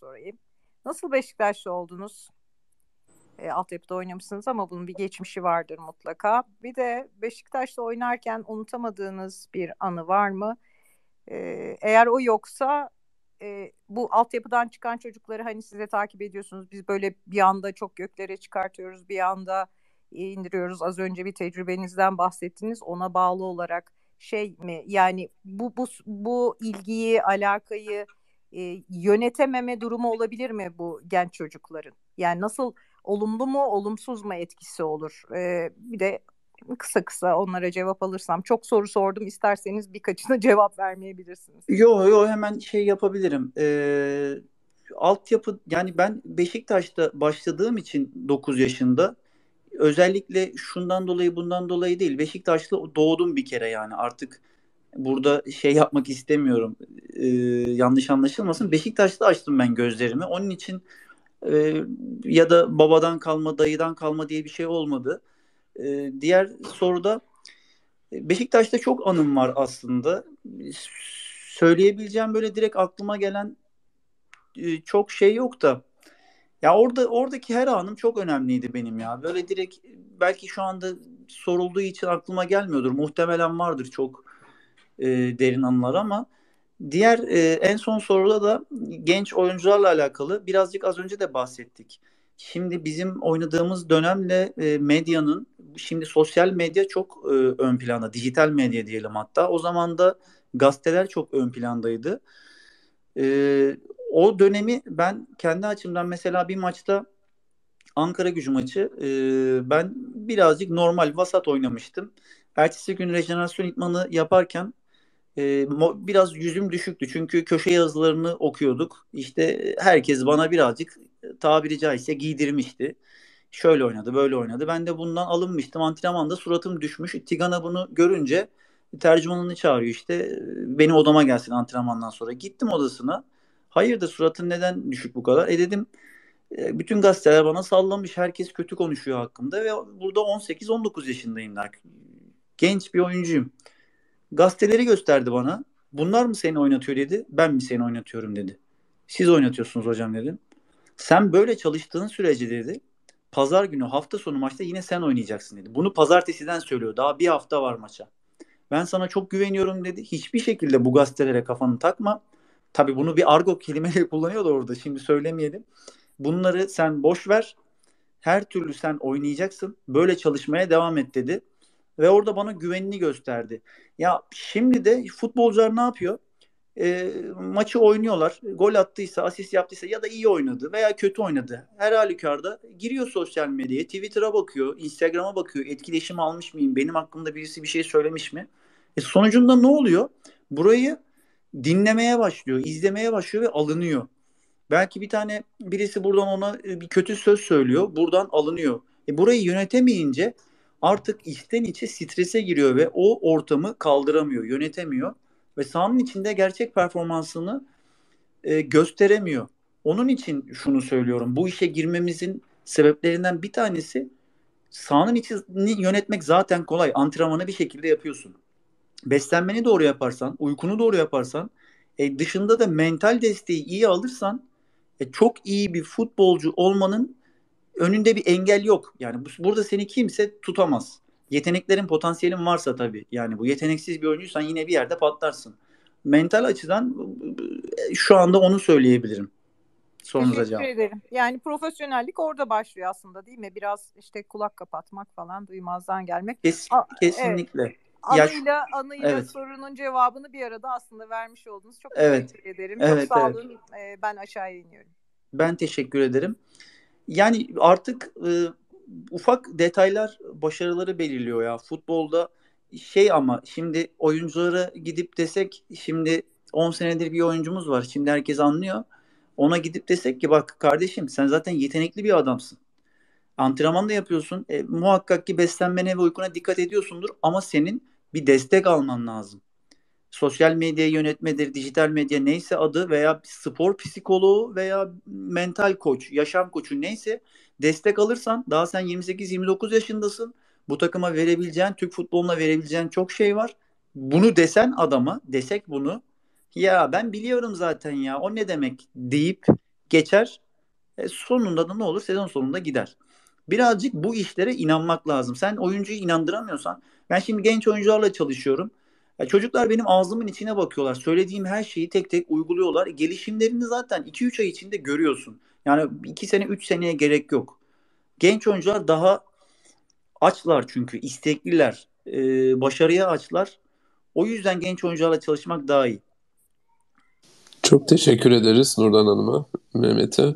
sorayım. Nasıl Beşiktaşlı oldunuz? E, altyapıda oynamışsınız ama bunun bir geçmişi vardır mutlaka. Bir de Beşiktaş'ta oynarken unutamadığınız bir anı var mı? E, eğer o yoksa e, bu altyapıdan çıkan çocukları hani size takip ediyorsunuz. Biz böyle bir anda çok göklere çıkartıyoruz, bir anda indiriyoruz. Az önce bir tecrübenizden bahsettiniz. Ona bağlı olarak şey mi yani bu bu bu ilgiyi, alakayı e, yönetememe durumu olabilir mi bu genç çocukların? Yani nasıl olumlu mu, olumsuz mu etkisi olur? E, bir de kısa kısa onlara cevap alırsam. Çok soru sordum. İsterseniz birkaçına cevap vermeyebilirsiniz. Yo yo hemen şey yapabilirim. Ee, altyapı yani ben Beşiktaş'ta başladığım için 9 yaşında özellikle şundan dolayı bundan dolayı değil. Beşiktaşlı doğdum bir kere yani artık burada şey yapmak istemiyorum. Ee, yanlış anlaşılmasın. Beşiktaş'ta açtım ben gözlerimi. Onun için e, ya da babadan kalma, dayıdan kalma diye bir şey olmadı. E, diğer soruda Beşiktaş'ta çok anım var aslında. Söyleyebileceğim böyle direkt aklıma gelen e, çok şey yok da. Ya orada oradaki her anım çok önemliydi benim ya. Böyle direkt belki şu anda sorulduğu için aklıma gelmiyordur. Muhtemelen vardır çok e, derin anılar ama diğer e, en son soruda da genç oyuncularla alakalı birazcık az önce de bahsettik. Şimdi bizim oynadığımız dönemle e, medyanın şimdi sosyal medya çok e, ön planda, dijital medya diyelim hatta. O zaman da gazeteler çok ön plandaydı. E, o dönemi ben kendi açımdan mesela bir maçta Ankara gücü maçı e, ben birazcık normal vasat oynamıştım. Ertesi gün rejenerasyon itmanı yaparken e, biraz yüzüm düşüktü. Çünkü köşe yazılarını okuyorduk. İşte herkes bana birazcık tabiri caizse giydirmişti. Şöyle oynadı, böyle oynadı. Ben de bundan alınmıştım. Antrenmanda suratım düşmüş. Tigana bunu görünce tercümanını çağırıyor işte. Benim odama gelsin antrenmandan sonra. Gittim odasına. Hayırdır suratın neden düşük bu kadar? E dedim e, bütün gazeteler bana sallamış. Herkes kötü konuşuyor hakkımda ve burada 18-19 yaşındayım. Genç bir oyuncuyum. Gazeteleri gösterdi bana. Bunlar mı seni oynatıyor dedi. Ben mi seni oynatıyorum dedi. Siz oynatıyorsunuz hocam dedim. Sen böyle çalıştığın sürece dedi. Pazar günü hafta sonu maçta yine sen oynayacaksın dedi. Bunu pazartesiden söylüyor. Daha bir hafta var maça. Ben sana çok güveniyorum dedi. Hiçbir şekilde bu gazetelere kafanı takma. Tabii bunu bir argo kelimeyle kullanıyor da orada. Şimdi söylemeyelim. Bunları sen boş ver. Her türlü sen oynayacaksın. Böyle çalışmaya devam et dedi. Ve orada bana güvenini gösterdi. Ya şimdi de futbolcular ne yapıyor? E, maçı oynuyorlar. Gol attıysa, asist yaptıysa ya da iyi oynadı veya kötü oynadı. Her halükarda giriyor sosyal medyaya, Twitter'a bakıyor, Instagram'a bakıyor. Etkileşim almış mıyım? Benim hakkımda birisi bir şey söylemiş mi? E sonucunda ne oluyor? Burayı dinlemeye başlıyor, izlemeye başlıyor ve alınıyor. Belki bir tane birisi buradan ona bir kötü söz söylüyor, buradan alınıyor. E burayı yönetemeyince artık içten içe strese giriyor ve o ortamı kaldıramıyor, yönetemiyor ve sahanın içinde gerçek performansını e, gösteremiyor. Onun için şunu söylüyorum. Bu işe girmemizin sebeplerinden bir tanesi sahanın içini yönetmek zaten kolay. Antrenmanı bir şekilde yapıyorsun. Beslenmeni doğru yaparsan, uykunu doğru yaparsan, e, dışında da mental desteği iyi alırsan e, çok iyi bir futbolcu olmanın önünde bir engel yok. Yani bu, burada seni kimse tutamaz. Yeteneklerin, potansiyelin varsa tabii. Yani bu yeteneksiz bir oyuncuysan yine bir yerde patlarsın. Mental açıdan şu anda onu söyleyebilirim. Sorunuza cevap. ederim. Yani profesyonellik orada başlıyor aslında değil mi? Biraz işte kulak kapatmak falan, duymazdan gelmek. Kes, kesinlikle. Evet. Anıyla, anıyla evet. sorunun cevabını bir arada aslında vermiş oldunuz. Çok evet. teşekkür ederim. Evet, Çok sağ olun. Evet. Ben aşağıya iniyorum. Ben teşekkür ederim. Yani artık e, ufak detaylar başarıları belirliyor ya. Futbolda şey ama şimdi oyunculara gidip desek şimdi 10 senedir bir oyuncumuz var. Şimdi herkes anlıyor. Ona gidip desek ki bak kardeşim sen zaten yetenekli bir adamsın. Antrenman da yapıyorsun. E, muhakkak ki beslenmene ve uykuna dikkat ediyorsundur ama senin bir destek alman lazım. Sosyal medya yönetmedir, dijital medya neyse adı veya spor psikoloğu veya mental koç, yaşam koçu neyse destek alırsan daha sen 28-29 yaşındasın. Bu takıma verebileceğin, Türk futboluna verebileceğin çok şey var. Bunu desen adama, desek bunu ya ben biliyorum zaten ya o ne demek deyip geçer. E, sonunda da ne olur? Sezon sonunda gider. Birazcık bu işlere inanmak lazım. Sen oyuncuyu inandıramıyorsan ben şimdi genç oyuncularla çalışıyorum. Ya çocuklar benim ağzımın içine bakıyorlar. Söylediğim her şeyi tek tek uyguluyorlar. Gelişimlerini zaten 2-3 ay içinde görüyorsun. Yani 2 sene 3 seneye gerek yok. Genç oyuncular daha açlar çünkü istekliler. Ee, başarıya açlar. O yüzden genç oyuncularla çalışmak daha iyi. Çok teşekkür ederiz Nurdan Hanım'a, Mehmet'e.